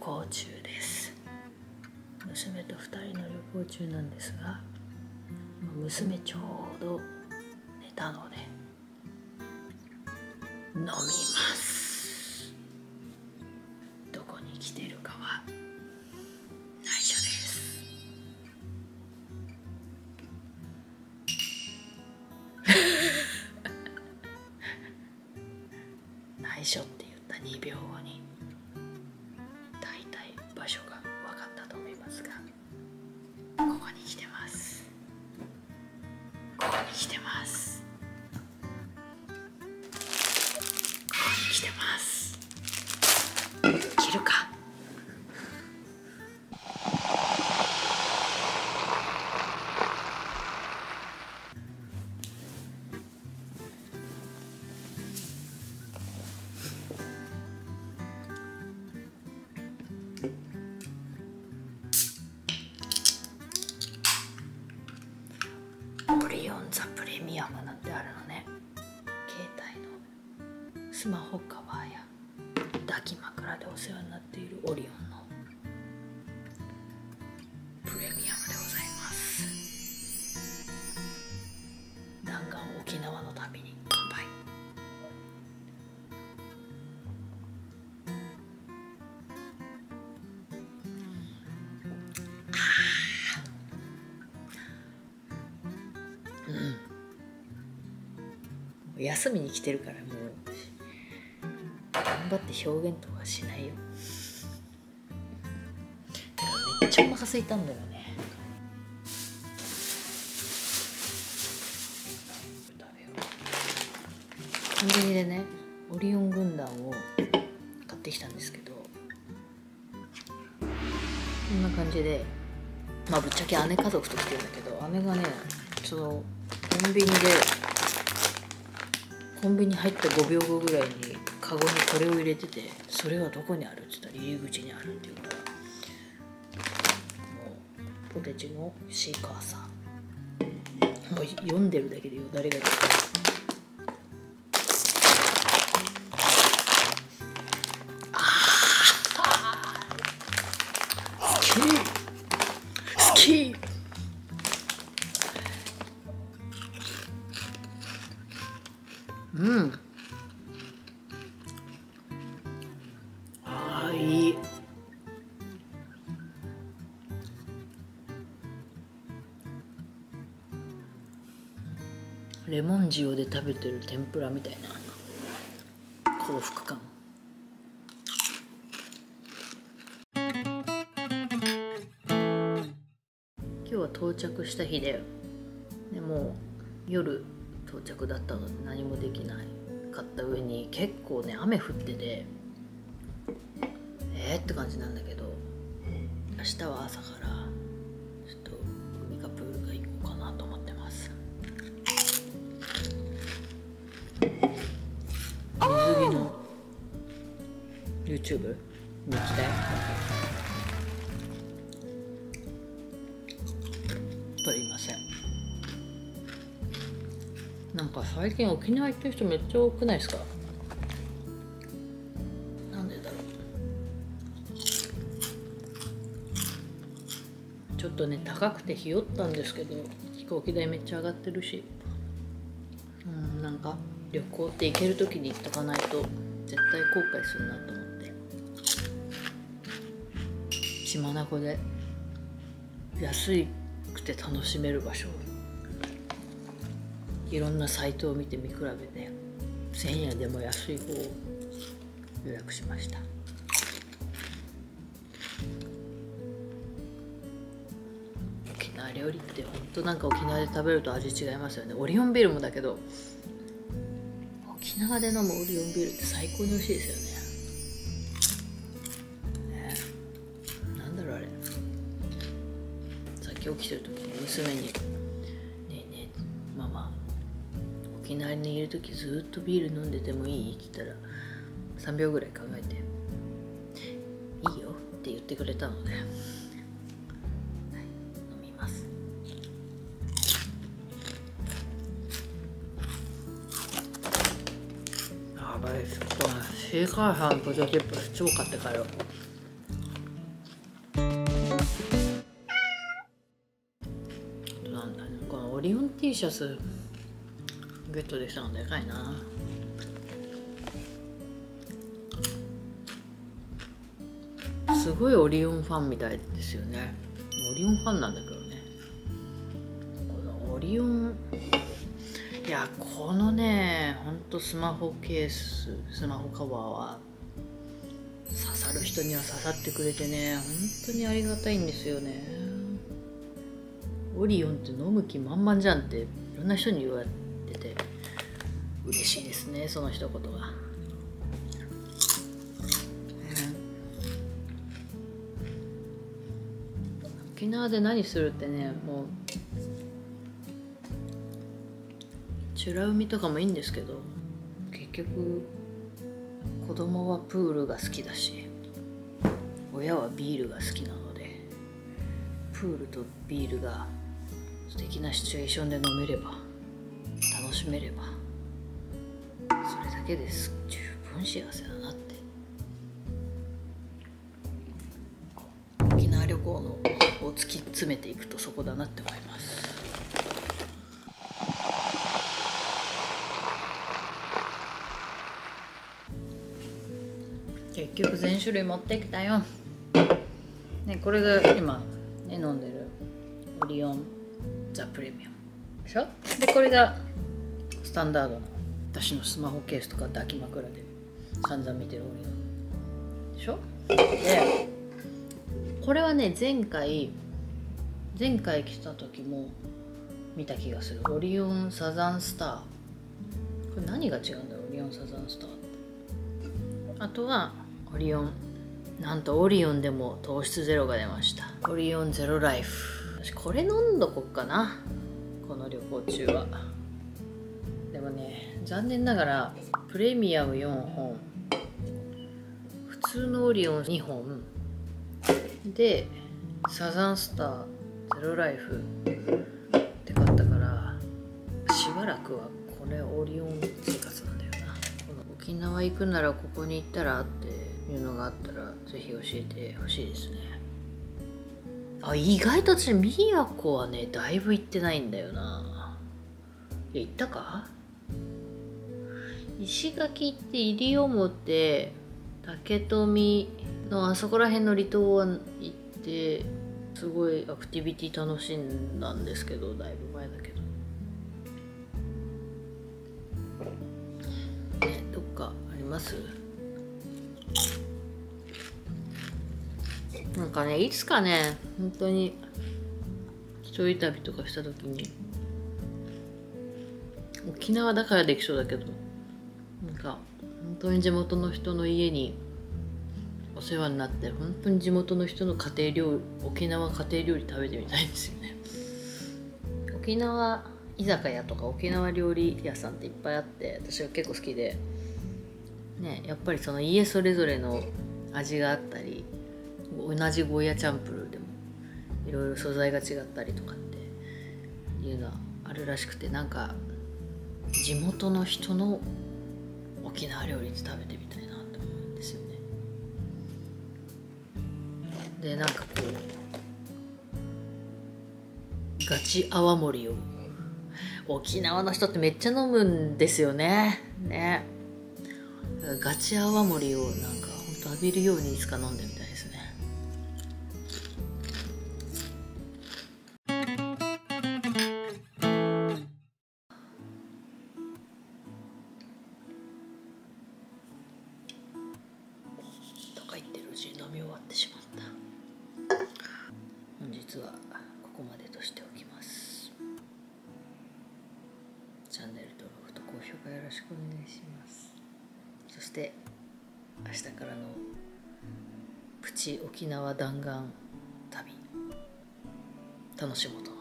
行中です。娘と2人の旅行中なんですが娘ちょうど寝たので飲みます。どこに来てるかは内緒です。内緒って言った2秒後に。場所が分かったと思いますがここに来てます。ここに来てます。オリオンザプレミアムなんてあるのね。携帯のスマホカバーや抱き枕でお世話になっているオリオン。休みに来てるからもう。頑張って表現とかしないよ。めっちゃお腹空いたんだよね。コンビニでねオリオン軍団を買ってきたんですけどこんな感じでまあぶっちゃけ姉家族と来てるんだけど姉がねそのコンビニでコンビニ入った5秒後ぐらいにカゴにこれを入れててそれはどこにあるって言ったら入り口にあるっていうからもうポテチのシーカーさん。もう読んでるだけでよ誰が出てうん。あーいい。レモン塩で食べてる天ぷらみたいな。幸福感。今日は到着した日ででも夜到着だったので何もできない。かった上に結構ね雨降ってて。えー、って感じなんだけど。明日は朝からちょっと海かプールか行こうかなと思ってます。水着の YouTube に行きたいなんか最近沖縄行ってる人めっちゃ多くないですか？なんでだろう。ちょっとね高くてひよったんですけど飛行機代めっちゃ上がってるし。うんなんか旅行って行ける時に行っとかないと絶対後悔するなと思って。島名湖で安くて楽しめる場所いろんなサイトを見て見比べて1000円でも安い方を予約しました。沖縄料理ってほんとなんか沖縄で食べると味違いますよね。オリオンビールもだけど沖縄で飲むオリオンビールって最高に美味しいですよね。ねなんだろうあれ。さっき起きてる時に娘に「沖縄にいる時ずっとビール飲んでてもいい？って言ったら3秒ぐらい考えて「いいよ」って言ってくれたので、はい、飲みます。やばいちょっとシーカーさんポテトチップ超買って帰ろうなんだオリオン T シャツ。ゲットできたのでかいな。すごいオリオンファンみたいですよね。オリオンファンなんだけどね。このオリオンいやこのねほんとスマホケーススマホカバーは刺さる人には刺さってくれてね本当にありがたいんですよね。オリオンって飲む気満々じゃんっていろんな人に言われて。嬉しいですねその一言が。沖縄で何するってねもう美ら海とかもいいんですけど結局子供はプールが好きだし親はビールが好きなのでプールとビールが素敵なシチュエーションで飲めれば楽しめればけです。十分幸せだなって。沖縄旅行のを突き詰めていくとそこだなって思います。結局全種類持ってきたよ。ねこれが今ね飲んでるオリオンザプレミアムでしょ？でこれがスタンダードな私のスマホケースとか抱き枕で散々見てるオリオンでしょ？でこれはね前回前回来た時も見た気がする。オリオンサザンスターこれ何が違うんだろう？オリオンサザンスターって。あとはオリオンなんとオリオンでも糖質ゼロが出ました。オリオンゼロライフ私これ飲んどこっかな？この旅行中は。でもね残念ながらプレミアム4本普通のオリオン2本でサザンスターゼロライフって買ったからしばらくはこれオリオン生活なんだよな。この沖縄行くならここに行ったらっていうのがあったらぜひ教えてほしいですね。あ意外と私宮古はねだいぶ行ってないんだよな。いや行ったか？石垣って西表竹富のあそこら辺の離島は行ってすごいアクティビティ楽しんだんですけどだいぶ前だけど。ねどっかあります？なんかねいつかね本当に一人旅とかした時に沖縄だからできそうだけど。か本当に地元の人の家にお世話になって本当に地元の人の家庭料理沖縄家庭料理食べてみたいんですよね。沖縄居酒屋とか沖縄料理屋さんっていっぱいあって私は結構好きでねやっぱりその家それぞれの味があったり同じゴーヤチャンプルーでもいろいろ素材が違ったりとかっていうのはあるらしくてなんか地元の人の沖縄料理って食べてみたいなと思うんですよね。でなんかこうガチ泡盛を沖縄の人ってめっちゃ飲むんですよね。ね。ガチ泡盛をなんかほんと浴びるようにいつか飲んでみたい。ちに飲み終わってしまった。本日はここまでとしておきます。チャンネル登録と高評価よろしくお願いします。そして明日からのプチ沖縄弾丸旅楽しもうと。